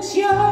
Since you're